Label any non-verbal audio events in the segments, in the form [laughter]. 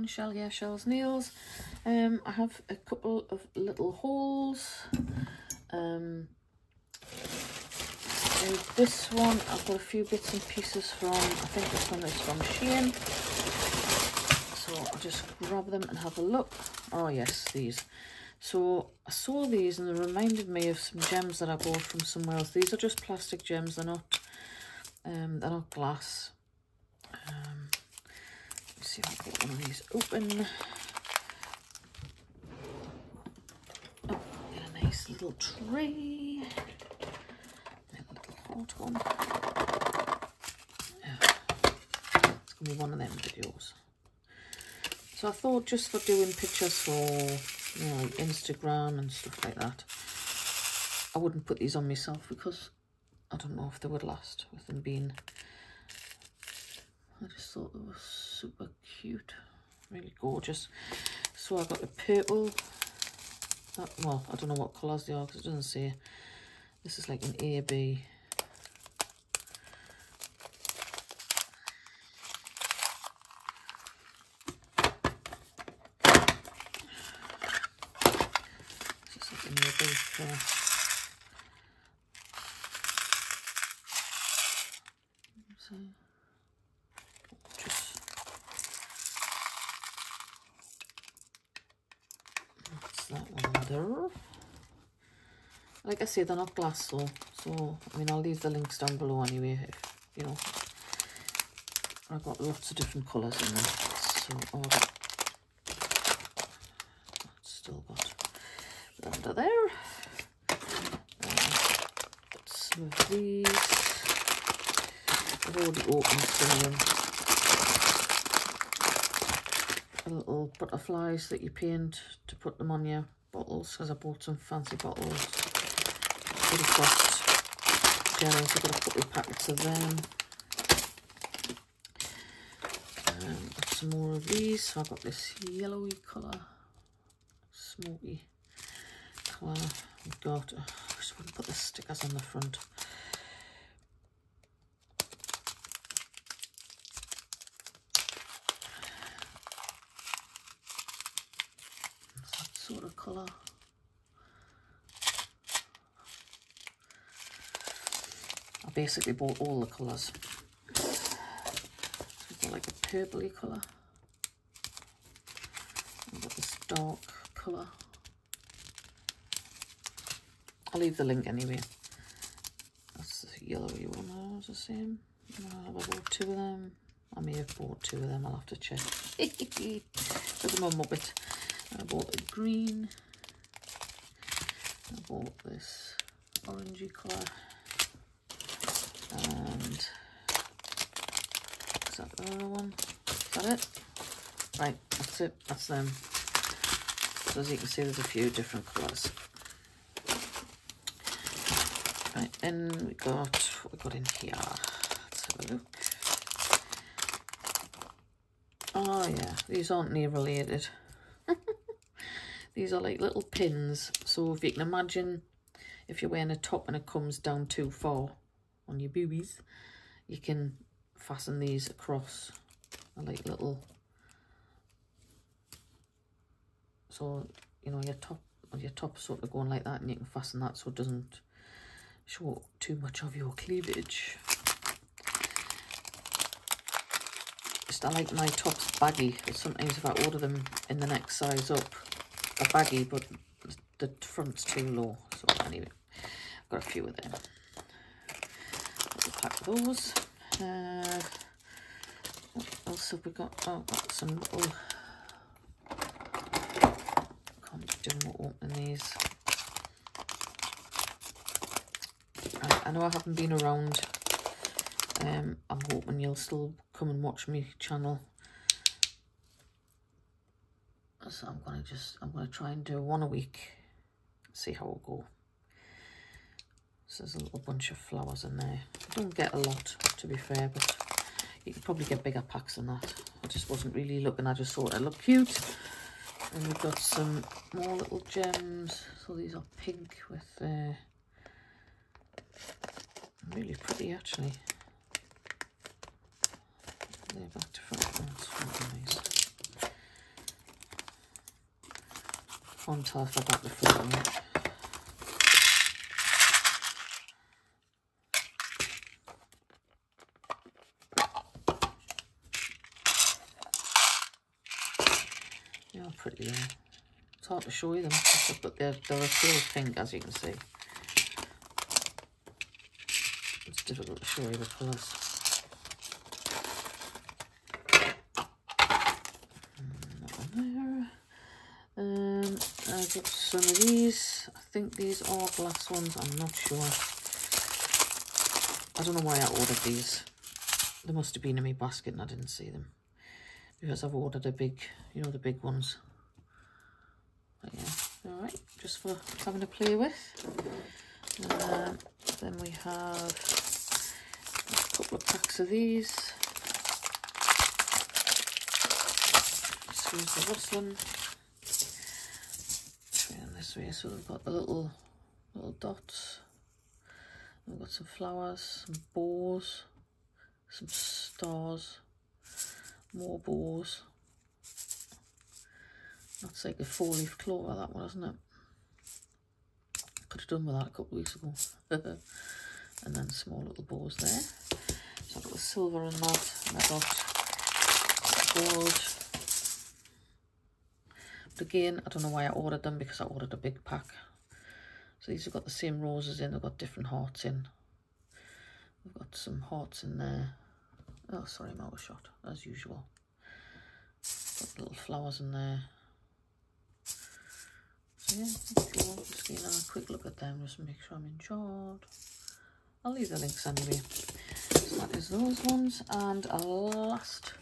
on Shell Yeah Shell's Nails. Um, I have a couple of little holes. Um, this one, I've got a few bits and pieces from, I think this one is from Shein. So I'll just grab them and have a look. Oh yes, these. So I saw these and they reminded me of some gems that I bought from somewhere else. These are just plastic gems, they're not um, they're not glass. Um, see if I can get one of these open. Oh, get a nice little tray. a little hot one. Yeah. It's gonna be one of them videos. So I thought just for doing pictures for you know Instagram and stuff like that, I wouldn't put these on myself because I don't know if they would last with them being I just thought they were super cute. Really gorgeous. So I got the purple. That, well I don't know what colours they are because it doesn't say. This is like an A B. This is like an A B for So just that's that one there. Like I say, they're not glass though, so I mean I'll leave the links down below anyway. If you know, I've got lots of different colours in them. So oh, still got under there. Uh, some of these. I've already opened some them. Little butterflies that you paint to put them on your bottles because I bought some fancy bottles. Cost gels. I've got a couple of packets of them. Um, some more of these. So I've got this yellowy colour, smoky colour. We've got, oh, I just want to put the stickers on the front. sort of colour. I basically bought all the colours. We've got like a purpley colour. I've got this dark colour. I'll leave the link anyway. That's the yellowy one. That was the same. I bought two of them. I may have bought two of them. I'll have to check. Because I'm a muppet. I bought a green. I bought this orangey colour. And is that the other one? Is that it? Right, that's it. That's them. So as you can see, there's a few different colours. Right, then we got what we got in here. Let's have a look. Oh yeah, these aren't knee related. [laughs] These are like little pins. So if you can imagine, if you're wearing a top and it comes down too far on your boobies, you can fasten these across. They're like little... So, you know, your top, your top sort of going like that and you can fasten that so it doesn't show too much of your cleavage. Just I like my tops baggy. Sometimes if I order them in the next size up, a baggy, but the front's too low. So anyway, I've got a few of them. Pack those. Uh, what else have we got? Oh, got some little. Can't doing what opening these. Right, I know I haven't been around. Um, I'm hoping you'll still come and watch me channel so I'm gonna just I'm gonna try and do one a week see how it'll go so there's a little bunch of flowers in there. I don't get a lot to be fair but you can probably get bigger packs than that. I just wasn't really looking I just thought it looked cute. And we've got some more little gems. So these are pink with uh, really pretty actually. They're back to front. That's really nice. can't tell if I got the It's hard to show you them, but they're, they're a pink, as you can see. It's difficult to show you the colours. Um, I've got some of these. I think these are glass ones. I'm not sure. I don't know why I ordered these. They must have been in my basket and I didn't see them. Because I've ordered a big, you know, the big ones. Just for having to play with. Uh, then we have a couple of packs of these. Excuse the rustling this way. So we've got the little little dots. We've got some flowers, some bows, some stars, more bows. That's like a four-leaf clover, that one, isn't it? Could have done with that a couple of weeks ago. [laughs] and then small little bows there. So I've got the silver in that, and I got gold But again, I don't know why I ordered them because I ordered a big pack. So these have got the same roses in, they've got different hearts in. We've got some hearts in there. Oh, sorry, I'm shot, as usual. Got little flowers in there. So yeah, just to have a quick look at them, just make sure I'm in charge. I'll leave the links anyway. So that is those ones. And a last,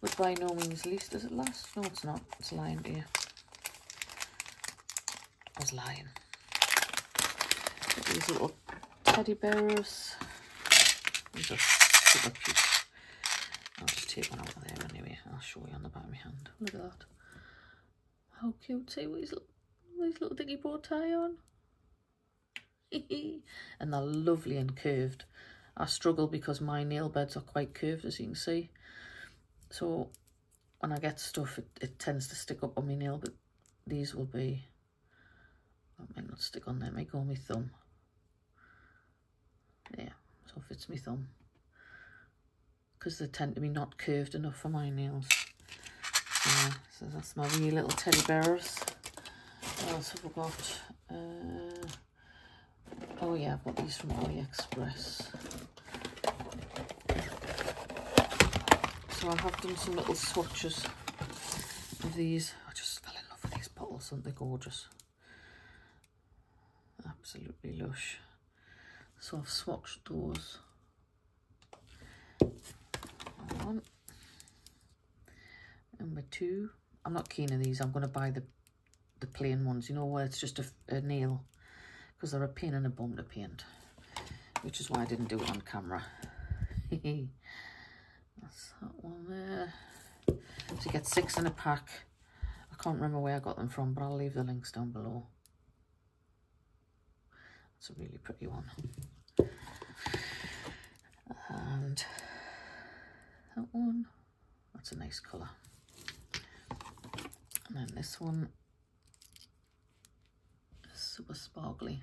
but by no means least, is it last? No, it's not. It's lying here. I was lying. These little teddy bears. These are super cute. I'll just take one out of there anyway. I'll show you on the back of my hand. Look at that. How cute. See what little, his little diggy bow tie on. [laughs] and they're lovely and curved. I struggle because my nail beds are quite curved as you can see. So when I get stuff it, it tends to stick up on my nail but these will be that might not stick on there, might go on my thumb. Yeah, so fits my thumb. Because they tend to be not curved enough for my nails. Yeah, so that's my wee little teddy bears. What else have we got? Uh, oh yeah, I've got these from AliExpress. So I have done some little swatches of these. I just fell in love with these bottles, aren't they gorgeous? absolutely lush. So I've swatched those. One. Number two. I'm not keen on these. I'm going to buy the the plain ones, you know, where it's just a, a nail. Because they're a pain in the bum to paint. Which is why I didn't do it on camera. [laughs] That's that one there. So you get six in a pack. I can't remember where I got them from, but I'll leave the links down below. It's a really pretty one. And that one, that's a nice colour. And then this one super sparkly.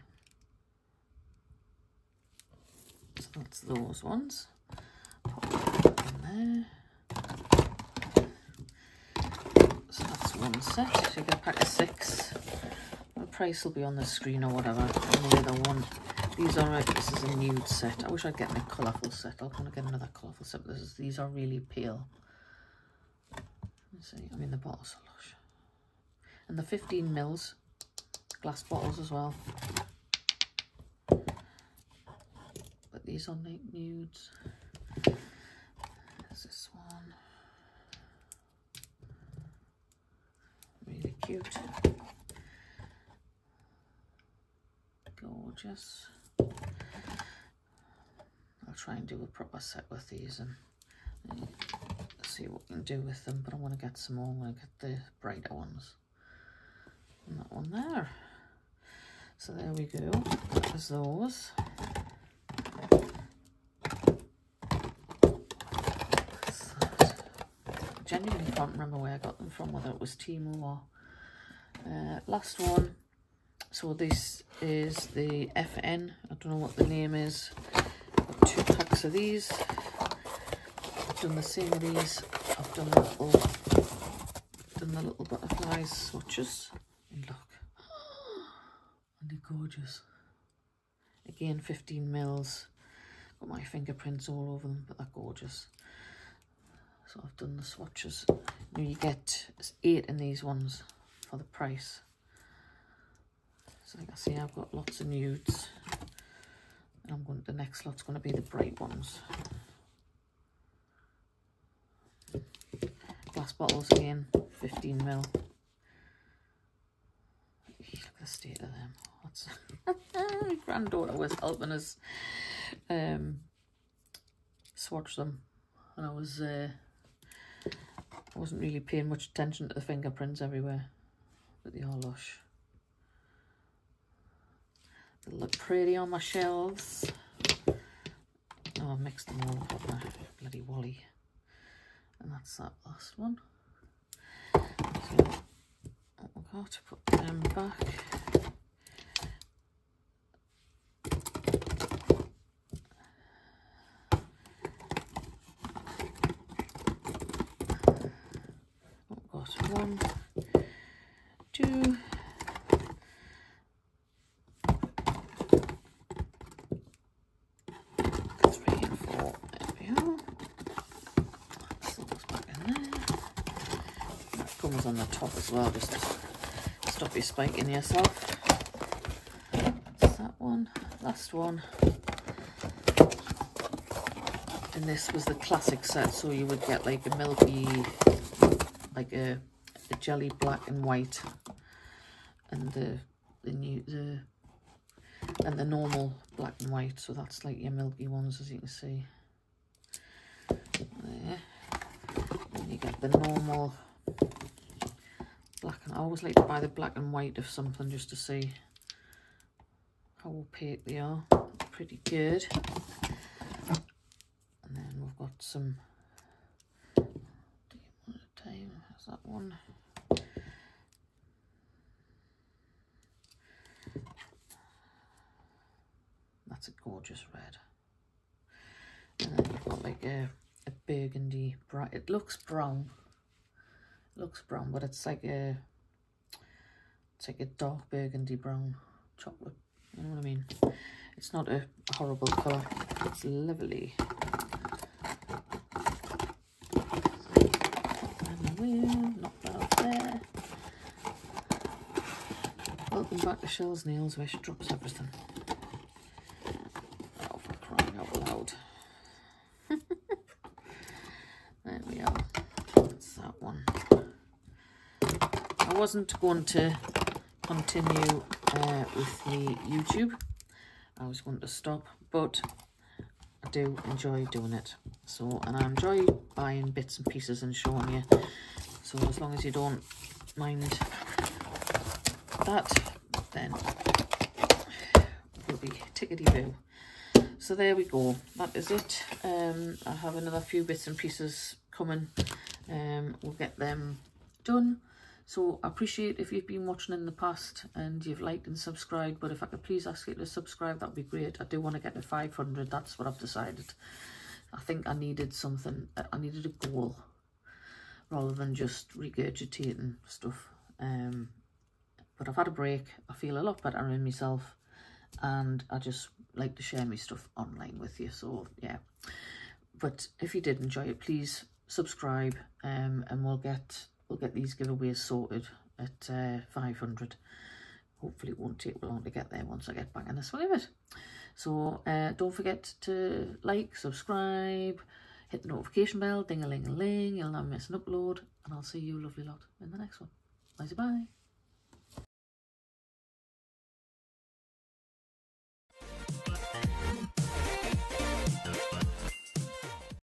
So that's those ones. So that's one set. So you get a pack of six The price will be on the screen or whatever. Anyway, the one, these are, this is a nude set. I wish I'd get a colourful set. I'll want to get another colourful set, but is, these are really pale. Let's see, I mean, the bottles are lush. And the 15 mils glass bottles as well. But these are nudes. There's this one. Really cute. gorgeous. I'll try and do a proper set with these and, and see what we can do with them, but I want to get some more. I want to get the brighter ones. And that one there. So there we go. Was those. genuinely can't remember where I got them from, whether it was Temu or Uh, last one. So this is the FN. I don't know what the name is. Got two packs of these. I've done the same of these. I've done the little, done the little butterflies swatches. And look, gorgeous. Again, 15 mils. Got my fingerprints all over them, but they're gorgeous. So I've done the swatches. Now you get eight in these ones for the price. So like I say, I've got lots of nudes. And I'm going. The next lot's going to be the bright ones. Glass bottles again, 15 mil. Look at the state of them. What's [laughs] my granddaughter was helping us um, swatch them, and I was uh, I wasn't really paying much attention to the fingerprints everywhere, but they are lush. They look pretty on my shelves. Oh, I've mixed them all up bloody wally. And that's that last one. So, I've got to put them back. One, two, three, and four. There we are. That's back in there. That comes on the top as well, just to stop you spiking yourself. That's that one. Last one. And this was the classic set, so you would get like a milky, like a the jelly black and white and the the new the and the normal black and white. So that's like your milky ones as you can see. There. And you get the normal black and I always like to buy the black and white of something just to see how opaque they are. Pretty good. And then we've got some that one That's a gorgeous red. And then you've got like a, a burgundy, bright, it looks brown. It looks brown, but it's like a, it's like a dark burgundy brown chocolate. You know what I mean? It's not a horrible colour. It's lovely. And knock that off there. Welcome back to Shell's Nails where she drops everything. Oh, for crying out loud. [laughs] there we are. That's that one. I wasn't going to continue uh, with the YouTube. I was going to stop, but I do enjoy doing it. So, and I enjoy buying bits and pieces and showing you. So as long as you don't mind that, then we'll be tickety-boo. So there we go. That is it. Um, I have another few bits and pieces coming. Um, we'll get them done. So I appreciate if you've been watching in the past and you've liked and subscribed, but if I could please ask you to subscribe, that would be great. I do want to get to 500, that's what I've decided. I think I needed something, I needed a goal rather than just regurgitating stuff. Um, but I've had a break, I feel a lot better in myself and I just like to share my stuff online with you. So yeah, but if you did enjoy it, please subscribe um, and we'll get we'll get these giveaways sorted at uh, 500 hopefully it won't take long to get there once I get back in the swing of it. So uh, don't forget to like subscribe hit the notification bell ding a ling a ling you'll never miss an upload and I'll see you lovely lot in the next one. Bye bye